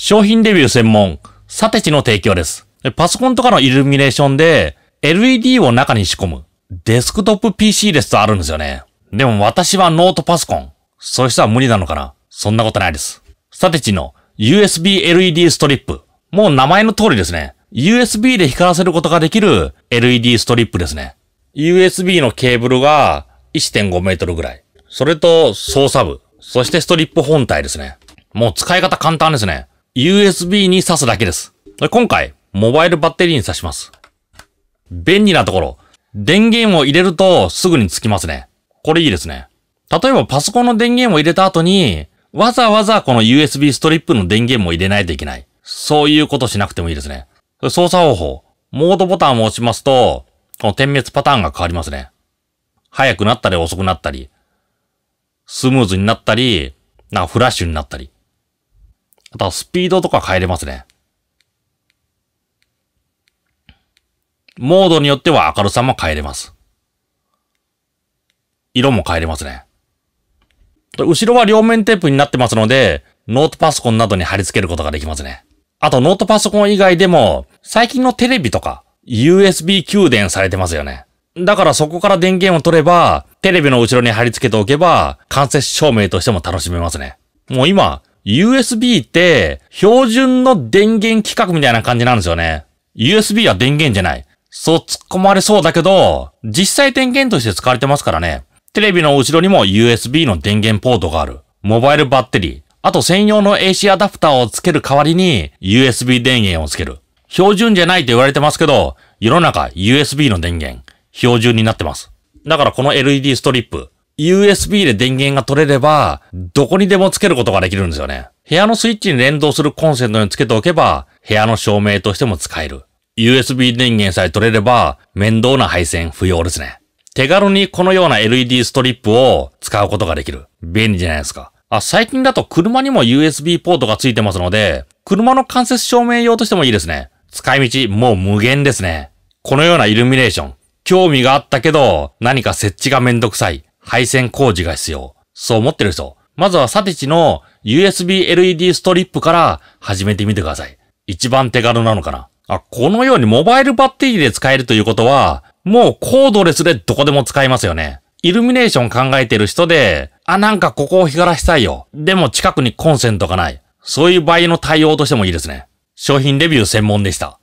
商品レビュー専門、サテチの提供です。パソコンとかのイルミネーションで LED を中に仕込むデスクトップ PC ですとあるんですよね。でも私はノートパソコン。そういう人は無理なのかなそんなことないです。サテチの USB LED ストリップ。もう名前の通りですね。USB で光らせることができる LED ストリップですね。USB のケーブルが1.5メートルぐらい。それと操作部。そしてストリップ本体ですね。もう使い方簡単ですね。USB に挿すだけです。今回、モバイルバッテリーに挿します。便利なところ。電源を入れるとすぐにつきますね。これいいですね。例えばパソコンの電源を入れた後に、わざわざこの USB ストリップの電源も入れないといけない。そういうことしなくてもいいですね。操作方法。モードボタンを押しますと、この点滅パターンが変わりますね。速くなったり遅くなったり、スムーズになったり、なフラッシュになったり。あとはスピードとか変えれますね。モードによっては明るさも変えれます。色も変えれますね。後ろは両面テープになってますので、ノートパソコンなどに貼り付けることができますね。あとノートパソコン以外でも、最近のテレビとか、USB 給電されてますよね。だからそこから電源を取れば、テレビの後ろに貼り付けておけば、間接照明としても楽しめますね。もう今、USB って、標準の電源規格みたいな感じなんですよね。USB は電源じゃない。そう突っ込まれそうだけど、実際電源として使われてますからね。テレビの後ろにも USB の電源ポートがある。モバイルバッテリー。あと専用の AC アダプターをつける代わりに USB 電源をつける。標準じゃないと言われてますけど、世の中 USB の電源、標準になってます。だからこの LED ストリップ、USB で電源が取れれば、どこにでもつけることができるんですよね。部屋のスイッチに連動するコンセントにつけておけば、部屋の照明としても使える。USB 電源さえ取れれば、面倒な配線不要ですね。手軽にこのような LED ストリップを使うことができる。便利じゃないですか。あ、最近だと車にも USB ポートがついてますので、車の間接照明用としてもいいですね。使い道もう無限ですね。このようなイルミネーション。興味があったけど、何か設置がめんどくさい。配線工事が必要。そう思ってる人。まずはサティチの USB LED ストリップから始めてみてください。一番手軽なのかな。あ、このようにモバイルバッテリーで使えるということは、もうコードレスでどこでも使えますよね。イルミネーション考えてる人で、あ、なんかここを光らしたいよ。でも近くにコンセントがない。そういう場合の対応としてもいいですね。商品レビュー専門でした。